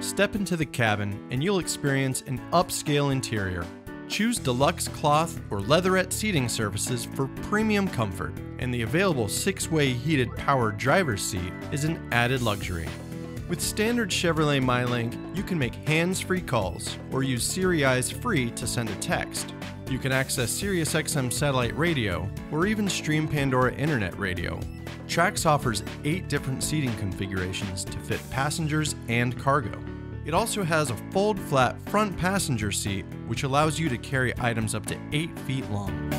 Step into the cabin and you'll experience an upscale interior. Choose deluxe cloth or leatherette seating surfaces for premium comfort, and the available six way heated power driver's seat is an added luxury. With standard Chevrolet MyLink, you can make hands free calls or use Siri Eyes free to send a text. You can access SiriusXM satellite radio or even stream Pandora internet radio. Trax offers eight different seating configurations to fit passengers and cargo. It also has a fold flat front passenger seat, which allows you to carry items up to 8 feet long.